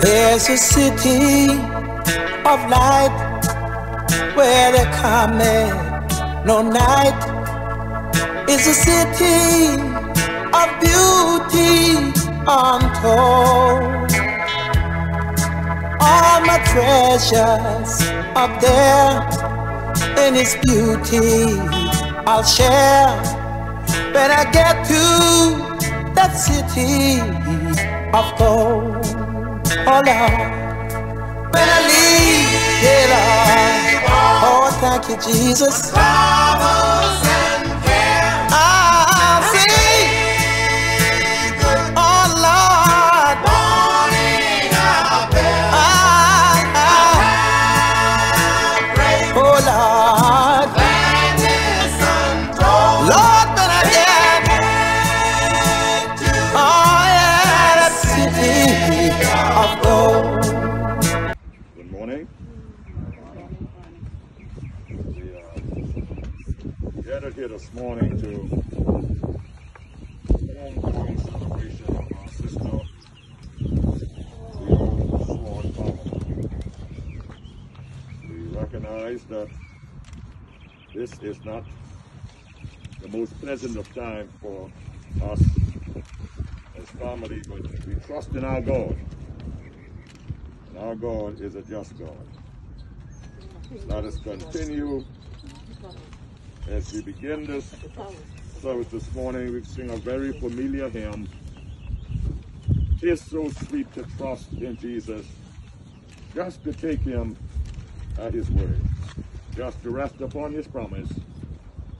There's a city of light where there cometh no night. It's a city of beauty untold. All my treasures up there in its beauty I'll share when I get to that city of gold. Oh Lord, when I leave, yeah Lord. Oh, thank you, Jesus. I'll this morning to celebration of sister. We recognize that this is not the most pleasant of time for us as family, but we trust in our God. And our God is a just God. Let us continue as we begin this service this morning. We sing a very familiar hymn. Tis so sweet to trust in Jesus, just to take him at his word, just to rest upon his promise,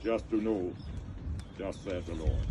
just to know, just says the Lord.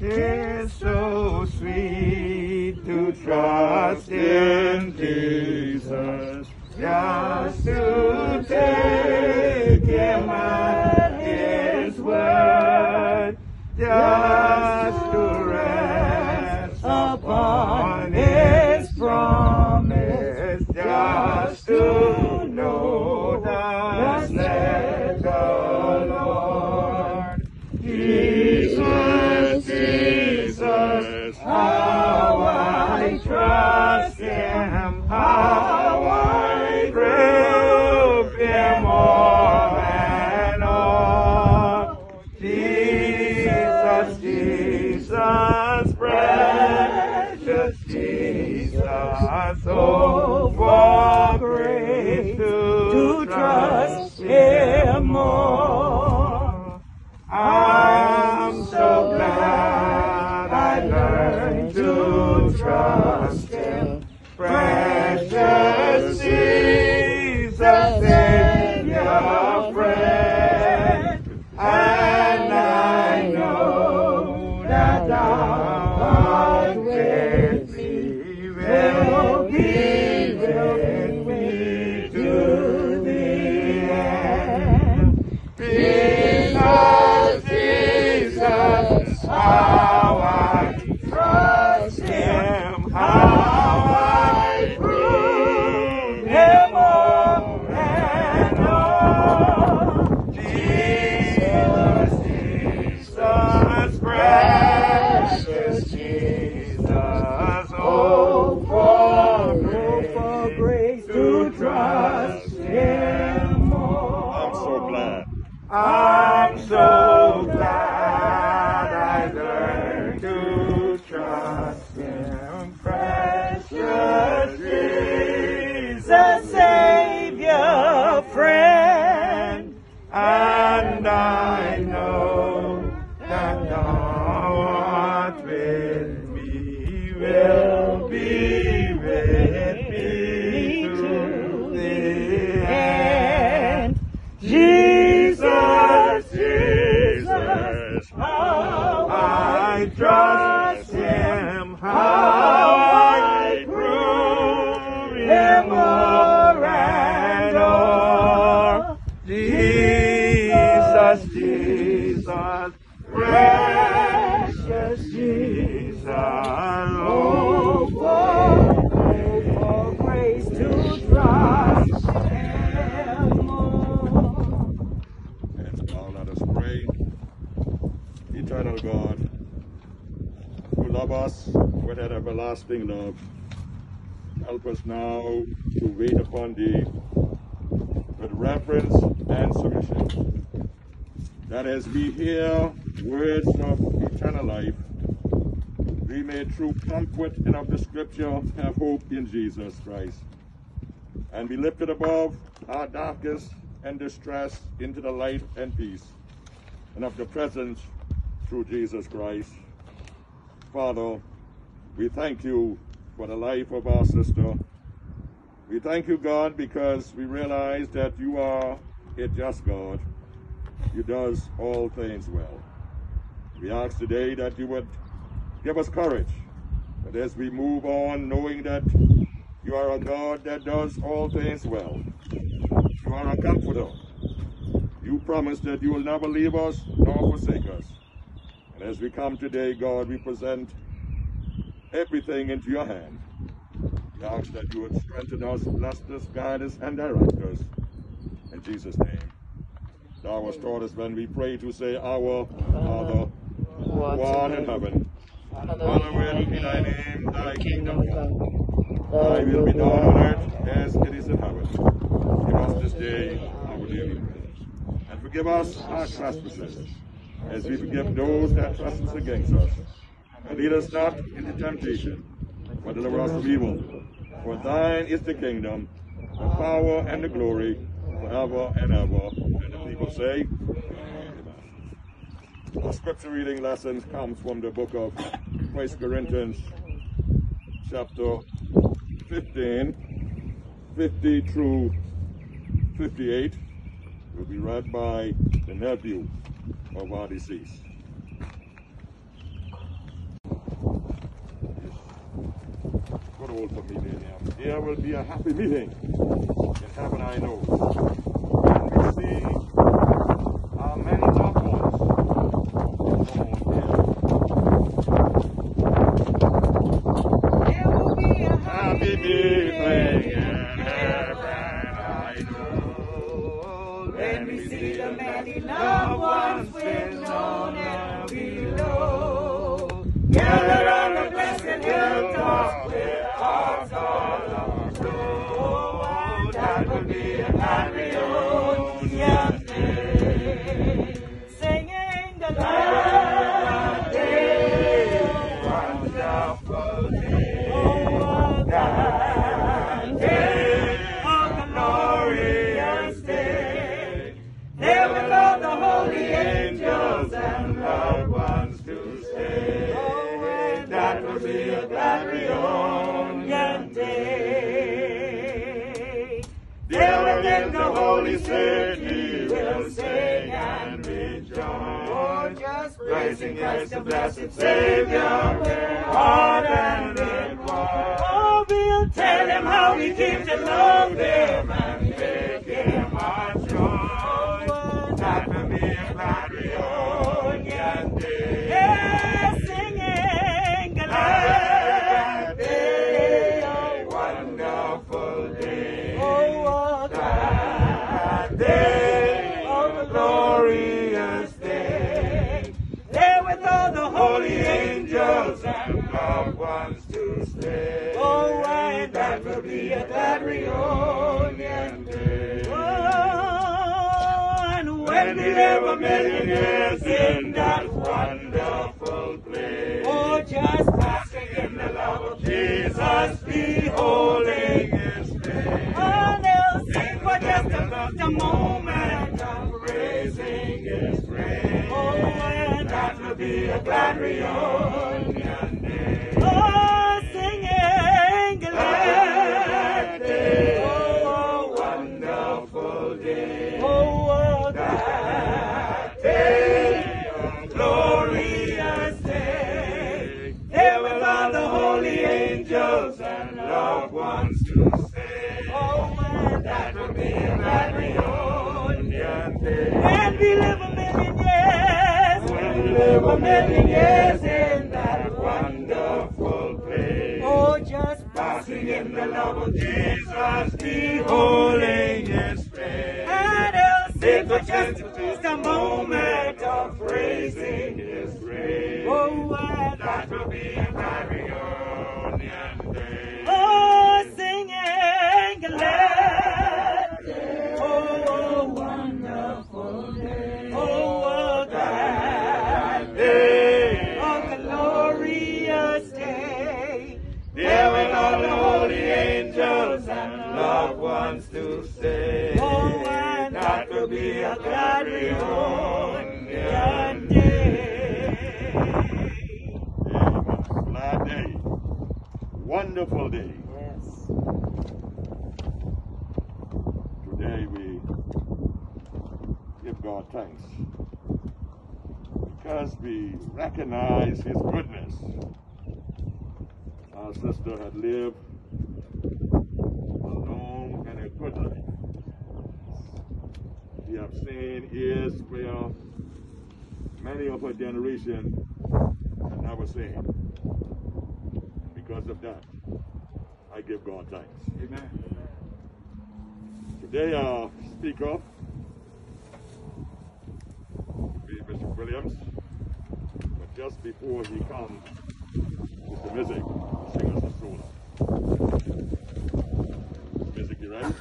It's so sweet to trust in Jesus, just to take Him at His word, just to rest upon His promise, just to know that said the Lord. Jesus, Jesus, how I trust Him, how love, help us now to wait upon thee with reverence and submission. That as we hear words of eternal life, we may through comfort and of the scripture have hope in Jesus Christ and be lifted above our darkness and distress into the light and peace and of the presence through Jesus Christ. Father, we thank you for the life of our sister. We thank you, God, because we realize that you are a just God. You does all things well. We ask today that you would give us courage, that as we move on, knowing that you are a God that does all things well. You are a comforter. You promise that you will never leave us nor forsake us. And as we come today, God, we present everything into your hand. We ask that you would strengthen us, bless us, guide us, and direct us. In Jesus' name. Thou hast taught us when we pray to say, Our Father, who art in heaven, hallowed be thy name, thy kingdom come. Thy will be done on earth as it is in heaven. Give us this day our daily bread. And forgive us our trespasses, as we forgive those that trespass against us. And lead us not into temptation, but deliver us from evil. For thine is the kingdom, the power, and the glory, forever and ever. And the people say. Our scripture reading lesson comes from the book of 1 Corinthians, chapter 15, 50 through 58. Will be read by the nephew of our deceased. Old familiar. There will be a happy meeting in heaven, I know. Holy city will sing and rejoice. Oh, just praising Christ the blessed Savior with heart and voice. Oh, we'll tell him how he keeps and love him Our sister had lived a long and a good life. We have seen years where many of her generation had never seen. Because of that, I give God thanks. Amen. Today our speaker will be Bishop Williams. But just before he comes with the music, sing us a solo. Music,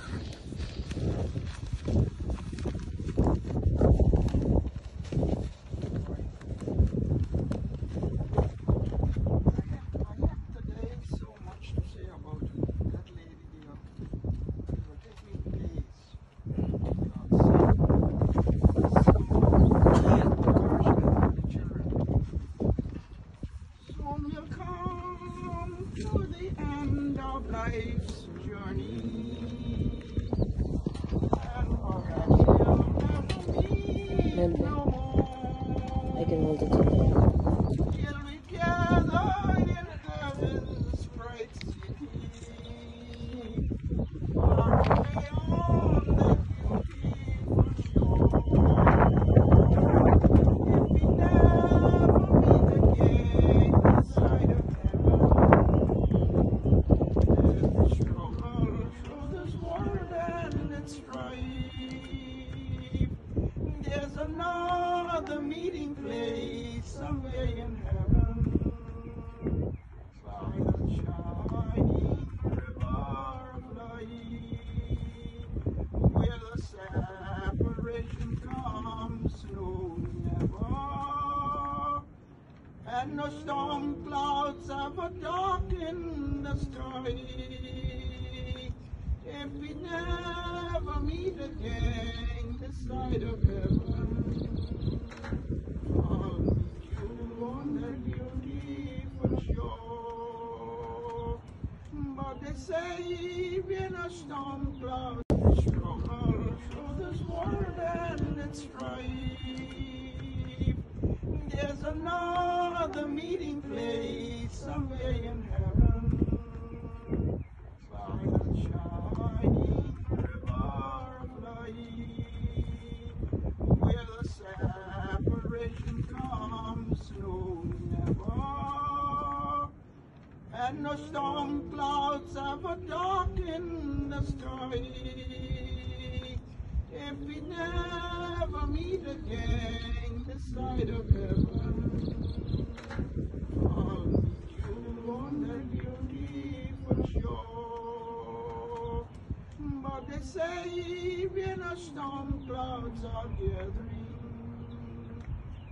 and the storm clouds ever darken the sky. If we never meet again this side of heaven, I'll meet you on that beautiful shore. But they say when a storm clouds are gathering,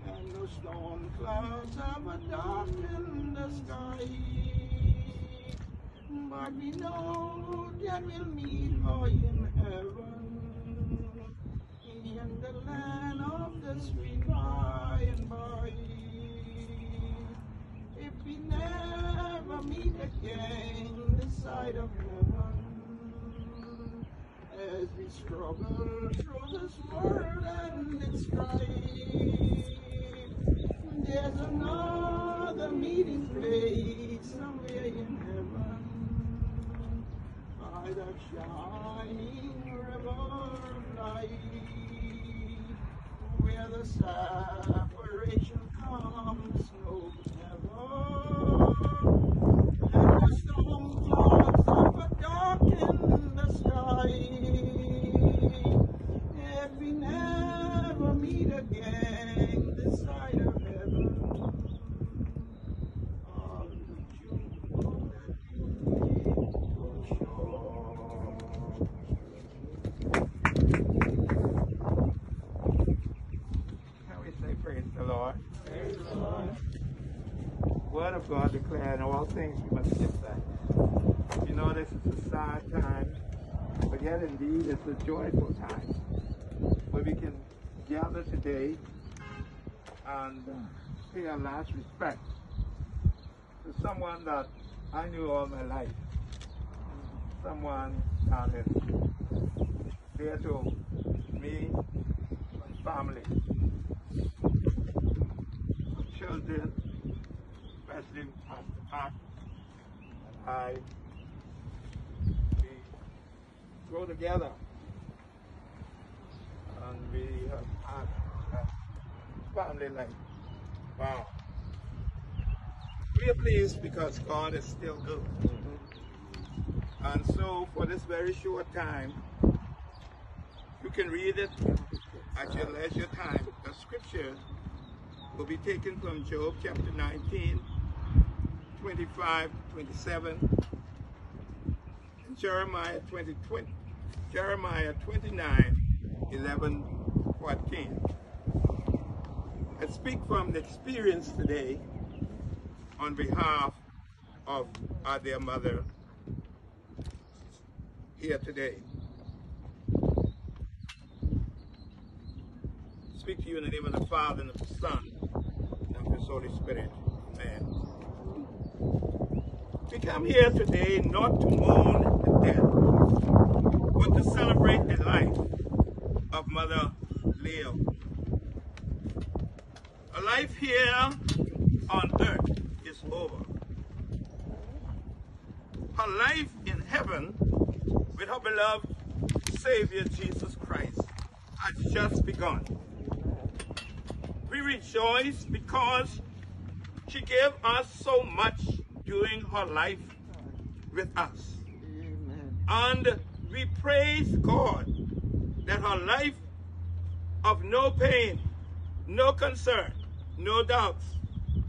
and the storm clouds have darkened the sky. But we know that we'll meet her in heaven, in the land of the sweet by and by. If we never meet again this side of heaven, as we struggle through this world and its strife, there's another meeting place somewhere in by that shining river light, where the separation comes no never, and the storm clouds ever darken the sky. If we never meet again this side of heaven, I'll meet you on that beautiful shore. Can we say praise the Lord? Word of God declaring all things we must give thanks. You know this is a sad time, but yet yet indeed it's a joyful time where we can gather today and pay our last respect to someone that I knew all my life. Someone that is dear to me, my family, children, especially Pastor Pat and I. We together and we have had a family life. Wow. We are pleased because God is still good. Mm-hmm. And so, for this very short time, you can read it at your leisure time. The scripture will be taken from Job chapter 19, 25, 27, and Jeremiah 20, 20 Jeremiah 29, 11, 14. I speak from the experience today on behalf of our dear mother here today. Speak to you in the name of the Father and of the Son and of the Holy Spirit. Amen. We come here today not to mourn the death, but to celebrate the life of Mother Leo. A life here on earth is over. Her life in heaven with her beloved Savior Jesus Christ has just begun. We rejoice because she gave us so much during her life with us. And we praise God that her life of no pain, no concern, no doubts,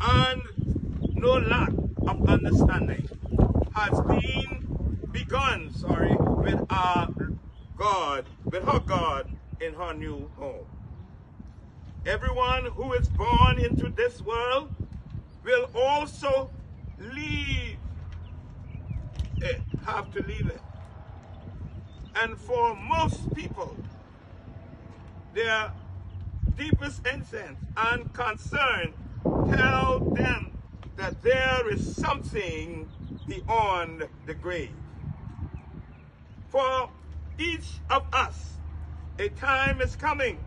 and no lack of understanding has been begun, sorry, with our God, with her God in her new home. Everyone who is born into this world will also leave it, have to leave it. And for most people, their deepest intent and concern tell them that there is something beyond the grave. For each of us, a time is coming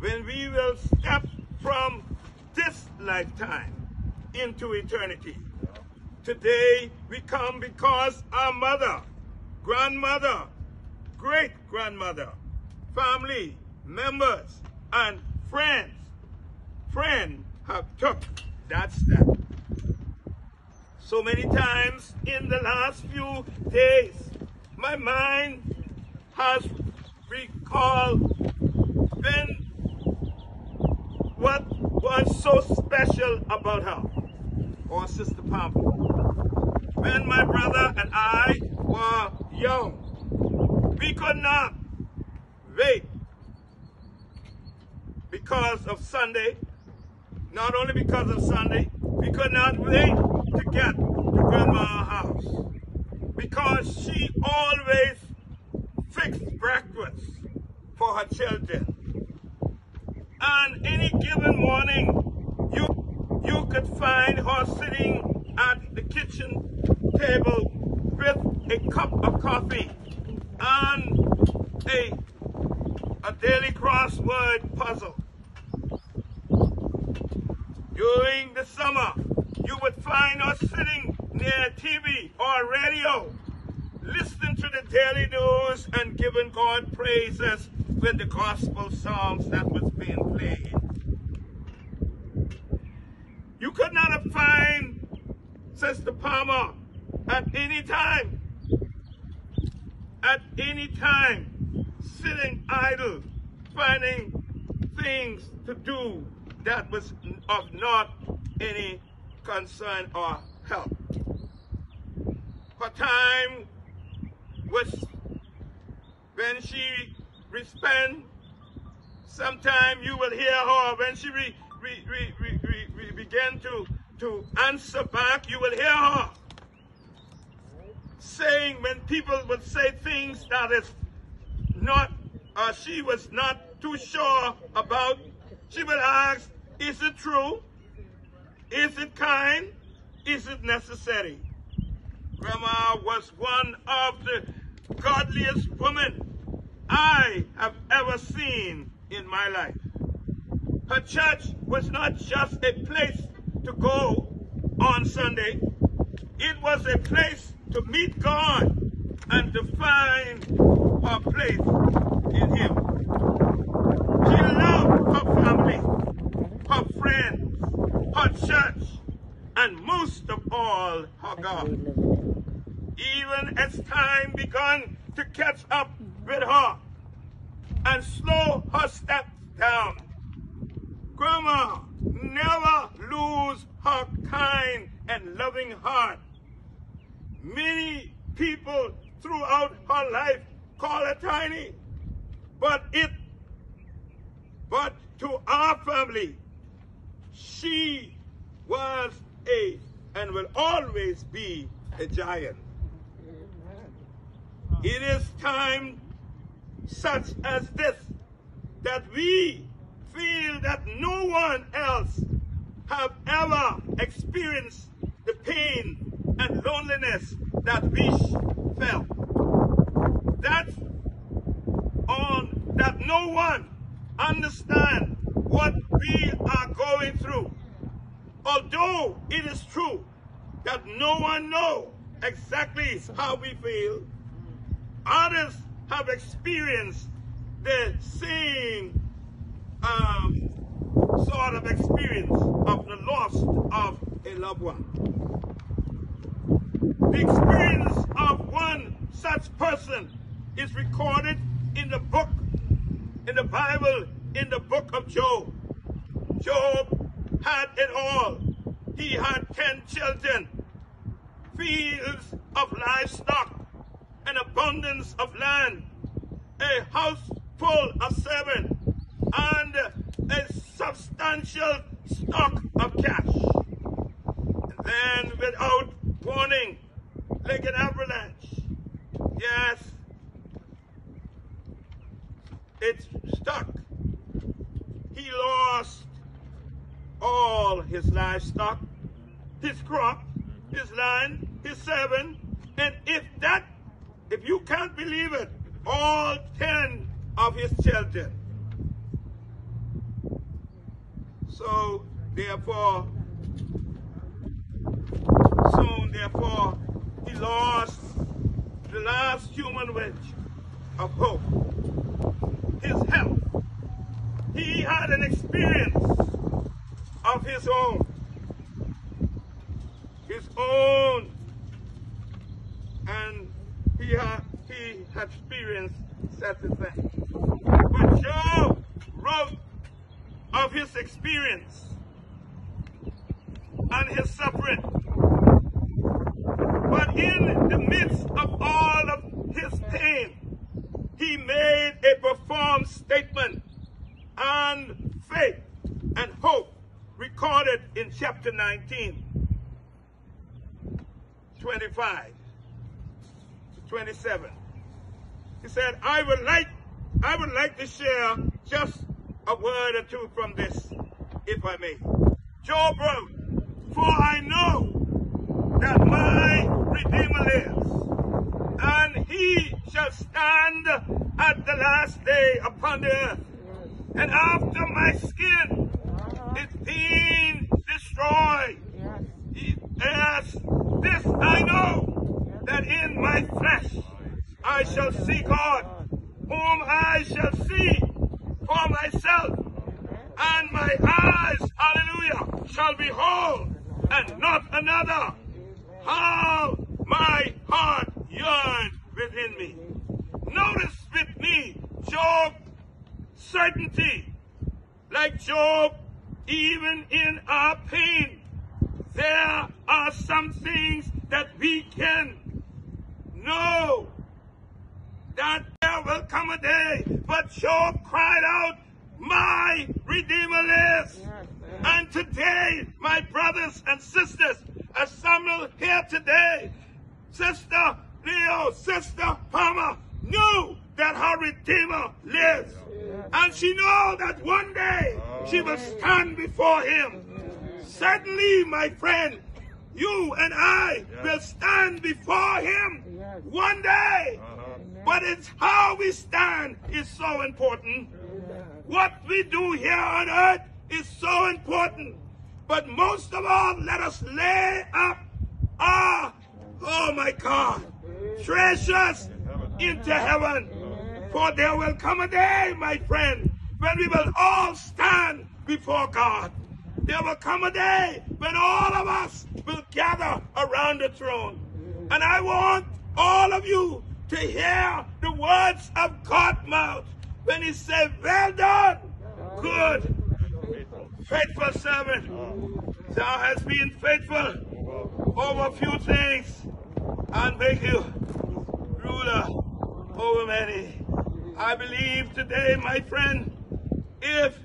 when we will step from this lifetime into eternity. Today we come because our mother, grandmother, great grandmother, family, members, and friends, friend have took that step. So many times in the last few days, my mind has recalled when what was so special about her, or Sister Palmer. When my brother and I were young, we could not wait because of Sunday, not only because of Sunday, we could not wait to get to Grandma's house because she always fixed breakfast for her children. And any given morning, you, you could find her sitting at the kitchen table with a cup of coffee and a, a daily crossword puzzle. During the summer, you would find us sitting near TV or radio, listening to the daily news and giving God praises with the gospel songs that was being played. You could not have find Sister Palmer at any time, at any time, sitting idle, finding things to do that was of not any concern or help. Her time was when she respond. Sometime you will hear her when she re, re, re, re, re, re begin to, to answer back, you will hear her saying when people would say things that is uh, she was not too sure about, she would ask, is it true? Is it kind? Is it necessary? Grandma was one of the godliest women I have ever seen in my life. Her church was not just a place to go on Sunday. It was a place to meet God and to find her place in Him. She loved her family, her friends, her church, and most of all, her God. Even as time began to catch up with her and slow her steps down, Grandma never lose her kind and loving heart. Many people throughout her life call it tiny, but it, but to our family, she was a and will always be a giant. It is time such as this that we feel that no one else have ever experienced the pain and loneliness that we felt. That's on that no one understand what we are going through. Although it is true that no one knows exactly how we feel, others have experienced the same um, sort of experience of the loss of a loved one. The experience of one such person is recorded in the book, in the Bible, in the book of Job. Job had it all. He had 10 children, fields of livestock, an abundance of land, a house full of servants, and a substantial stock of cash. And then, without warning, like an avalanche, yes, it stuck. He lost all his livestock, his crop, his land, his servant, and if that, if you can't believe it, all ten of his children. So, therefore, soon, therefore, he lost the last human wedge of hope, his health. He had an experience of his own, his own, and he had he had experienced such a thing. But Job wrote of his experience and his suffering. But in the midst of all of his pain, he made a profound statement and faith and hope recorded in chapter 19, 25 27. He said, I would like I would like to share just a word or two from this, if I may. Job wrote, For I know that my Redeemer lives, and he shall stand at the last day upon the earth. And after my skin is being destroyed, yes, this I know, that in my flesh I shall see God, whom I shall see for myself, and my eyes, hallelujah, shall behold, and not another. How my heart yearns within me. Notice with me, Job, certainty. Like Job, even in our pain, there are some things that we can know that there will come a day. But Job cried out, My Redeemer lives. And today, my brothers and sisters, assembled here today, Sister Leo, Sister Palmer, knew that her Redeemer lives. And she knows that one day she will stand before him. Certainly, my friend, you and I will stand before him one day. But it's how we stand is so important. What we do here on earth is so important. But most of all, let us lay up our, oh my God, treasures into heaven. For there will come a day, my friend, when we will all stand before God. There will come a day when all of us will gather around the throne. And I want all of you to hear the words of God's mouth when he said, Well done, good, faithful servant. Thou hast been faithful over a few things and make you ruler over many. I believe today, my friend, if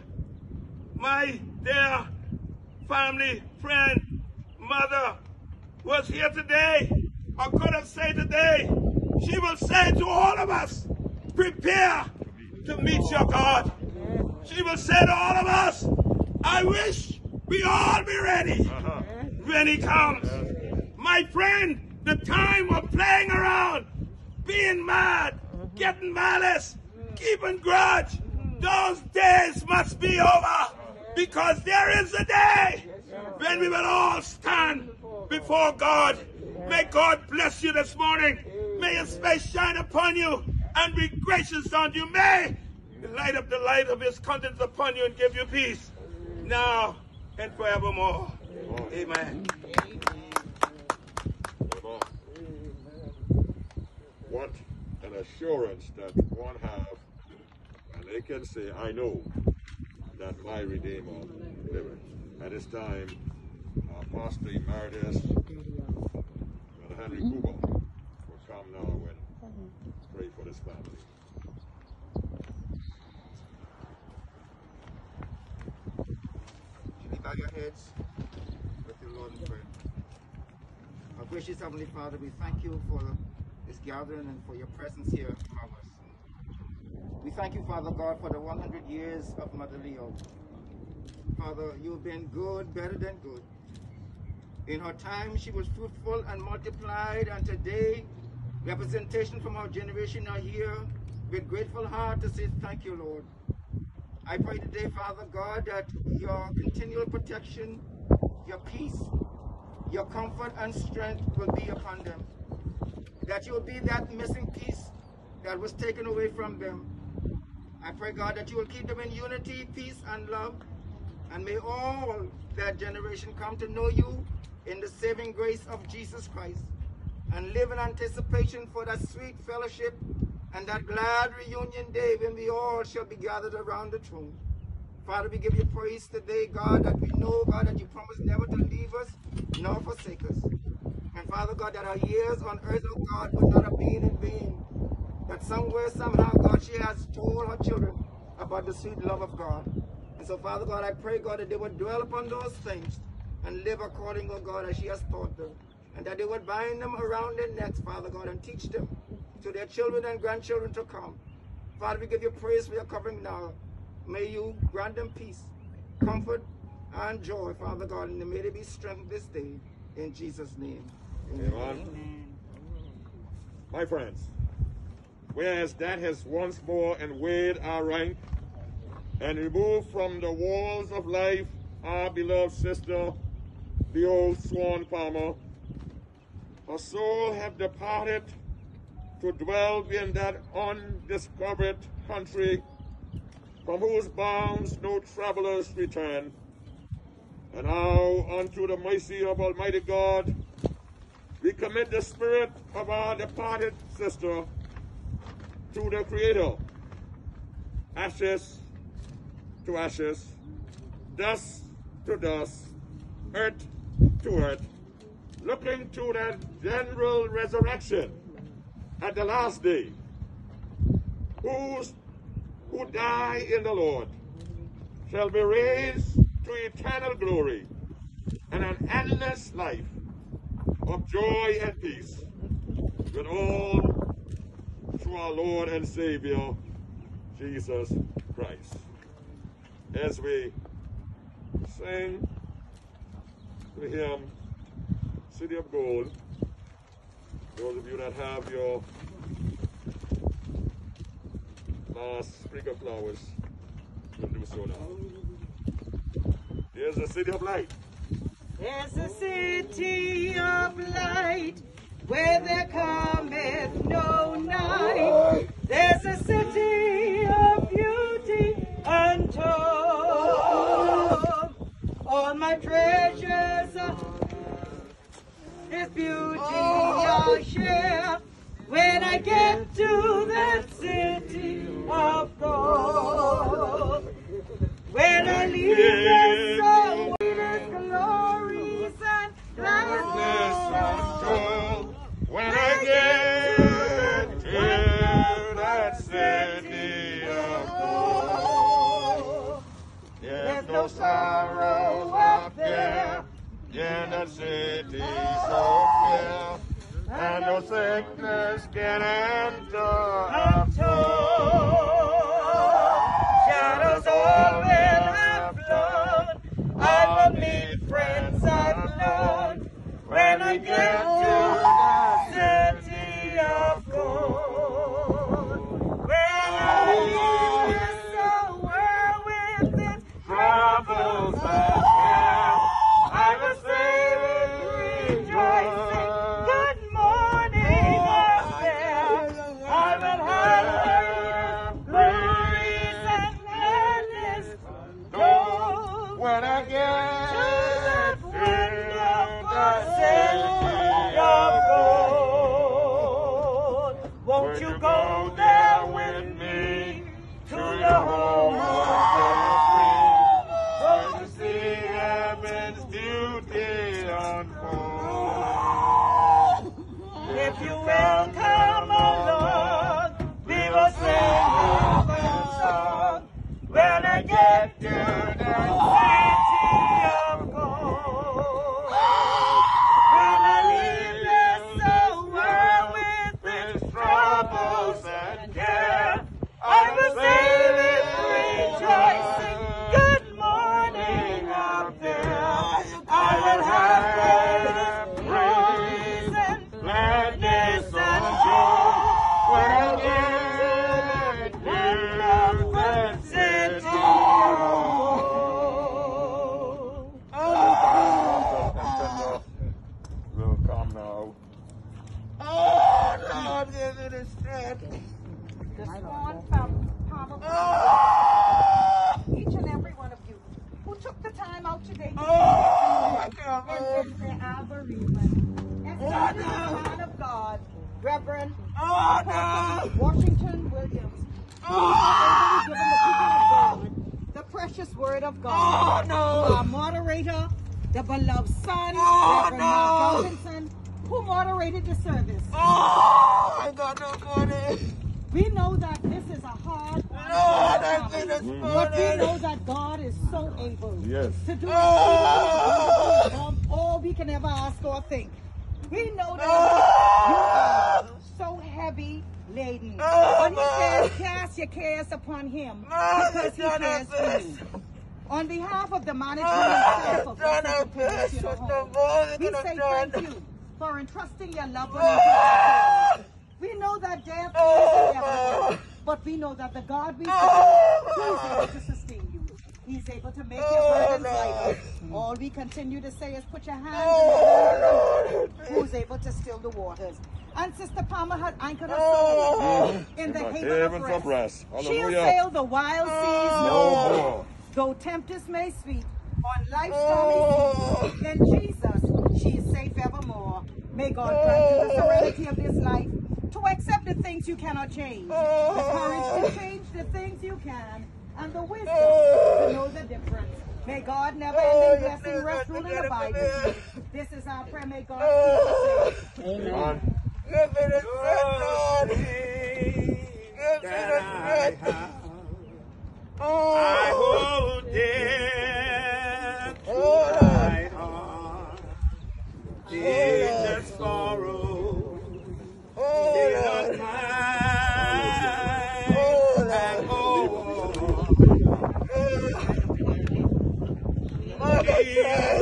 my dear family, friend, mother was here today, or could have said today, she will say to all of us, prepare to meet your God. She will say to all of us, I wish we all be ready when he comes. My friend, the time of playing around, being mad, getting malice, keeping grudge, those days must be over because there is a day when we will all stand before God. May God bless you this morning. May his face shine upon you and be gracious unto you. May light up the light of his countenance upon you and give you peace now and forevermore. Amen. What an assurance that one and they can say, I know that my Redeemer liveth. At this time, Pastor Emeritus, Brother Henry Cooper, will come now and pray for this family. Bow your heads with the Lord in prayer? Our gracious Heavenly Father, we thank you for this gathering and for your presence here us. We thank you, Father God, for the 100 years of Mother Leo. Father, you've been good, better than good. In her time, she was fruitful and multiplied, and today, representation from our generation are here with grateful heart to say thank you, Lord. I pray today, Father God, that your continual protection, your peace, your comfort and strength will be upon them. That you will be that missing piece that was taken away from them. I pray, God, that you will keep them in unity, peace, and love. And may all that generation come to know you in the saving grace of Jesus Christ and live in anticipation for that sweet fellowship and that glad reunion day when we all shall be gathered around the throne. Father, we give you praise today, God, that we know, God, that you promise never to leave us nor forsake us. And Father God, that our years on earth, oh God, would not have been in vain. That somewhere, somehow, God, she has told her children about the sweet love of God. And so, Father God, I pray, God, that they would dwell upon those things and live according, oh God, as she has taught them. And that they would bind them around their necks, Father God, and teach them to their children and grandchildren to come. Father, we give you praise for your covering now. May you grant them peace, comfort, and joy, Father God, and may they be strengthened this day. In Jesus' name. Amen. My friends, whereas that has once more enweighed our rank and removed from the walls of life our beloved sister, the old Swann Palmer, her soul have departed to dwell in that undiscovered country from whose bounds no travelers return. And now unto the mercy of Almighty God, we commit the spirit of our departed sister to the Creator. Ashes to ashes, dust to dust, earth to earth, looking to that general resurrection at the last day. Whose who die in the Lord shall be raised to eternal glory and an endless life of joy and peace with all our Lord and Savior, Jesus Christ. As we sing the hymn, City of Gold, those of you that have your last sprig of flowers, will do so now. There's the City of Light. There's a city of light where there cometh no night. There's a city of beauty untold. All my treasures are His beauty I'll share when I get to that city of gold. When I leave this no sorrow up there in that city so fair, and no sickness can enter. Can ever ask or think. We know that you are so heavy laden. Oh, But he says, cast your cares upon him Lord, because he cares for you. On behalf of the management and staff of Son Blessed of this. Appreciation What Home, the more we say thank you for entrusting your loved one into. We know that death is inevitable, but we know that the God we serve, is able to. He's able to make your Oh, burdens Lord. lighter. All we continue to say is put your hands Oh, in the oh, hands of who's able to still the waters. And Sister Palmer had anchored her Oh. soul in the In the haven haven of of rest. rest. She'll sail the wild oh. seas Oh. no No more. more. Though tempest may sweep on life's Oh. stormy seas, in Jesus she is safe evermore. May God grant you the oh. serenity of this life to accept the things you cannot change, the courage to change the things you can, and the wisdom to know the difference. May God never end ending oh, blessing rest, rule, and abide with you. This is our prayer. May God oh. keep you safe. Amen. Give me the strength, Lord. Give me the strength. Oh, I hold dear to Oh, my heart. Oh, in the sorrow, oh, in Lord. The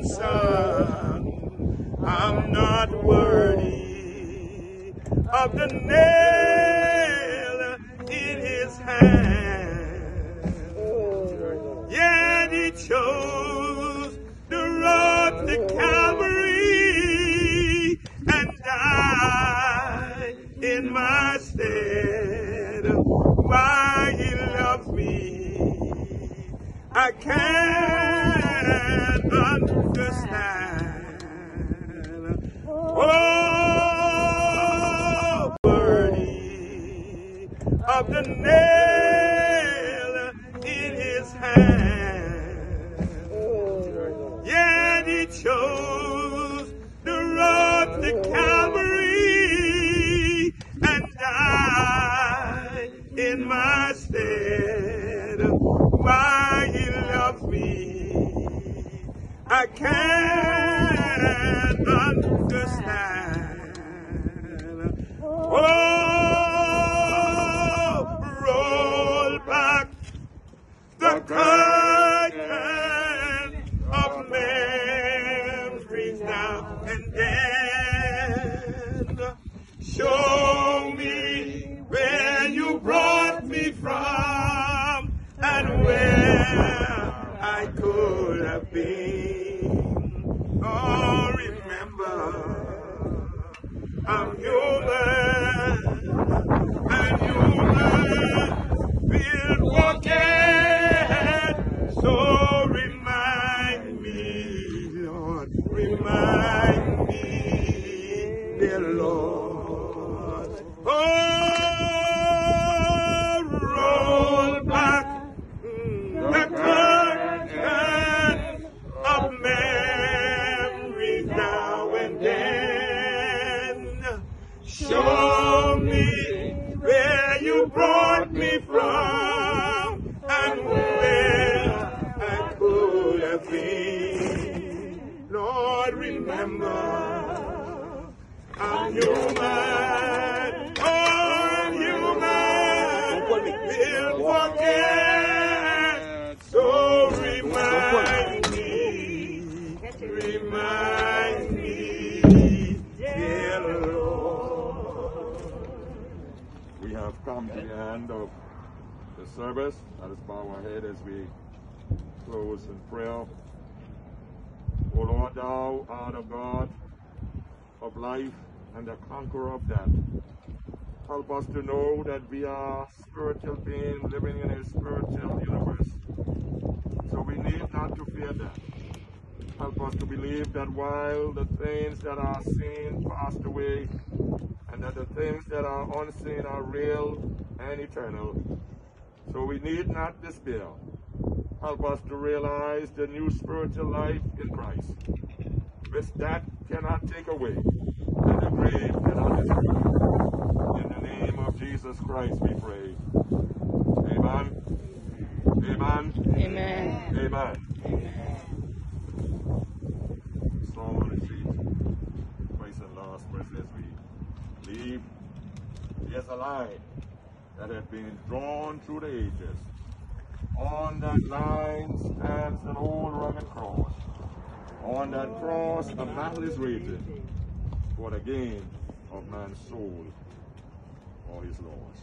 Own son. I'm not worthy of the nail in his hand. Yet he chose the road to Calvary and died in my stead. Why he loves me, I can't brought O Lord, thou art a God of life and the conqueror of death. Help us to know that we are spiritual beings living in a spiritual universe. So we need not to fear death. Help us to believe that while the things that are seen passed away, and that the things that are unseen are real and eternal. So we need not despair. Help us to realize the new spiritual life in Christ, which that cannot take away, and the grave cannot destroy. In the name of Jesus Christ we pray. Amen. Amen. Amen. Amen. On the. Praise and last verse as we leave. There's a line that has been drawn through the ages on that line stands an old rugged cross. On that cross a battle is waged for the gain of man's soul or his loss.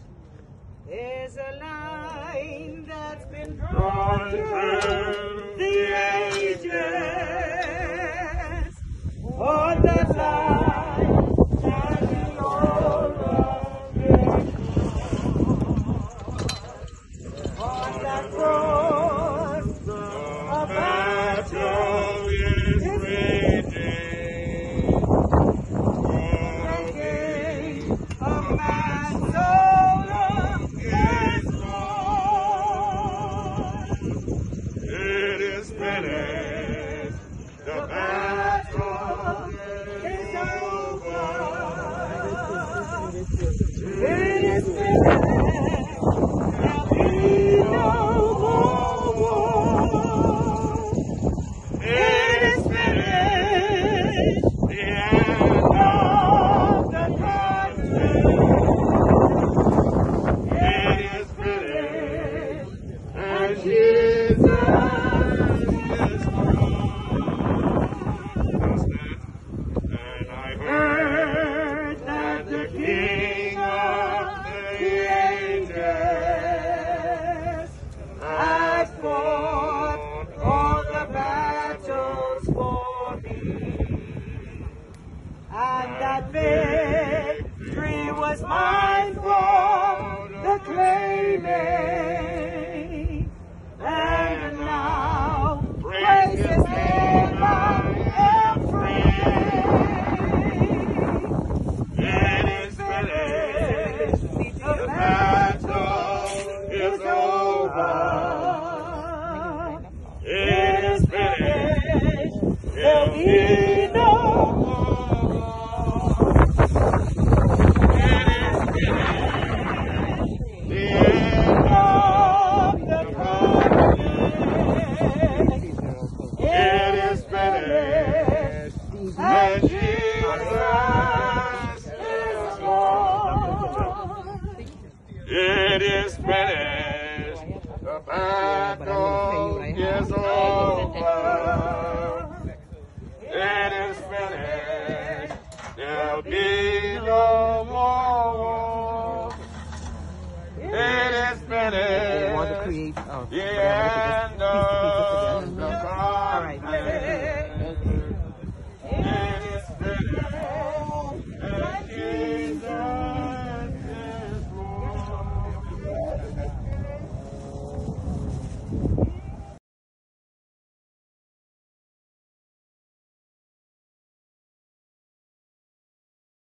There's a line that's been drawn through the ages on that line.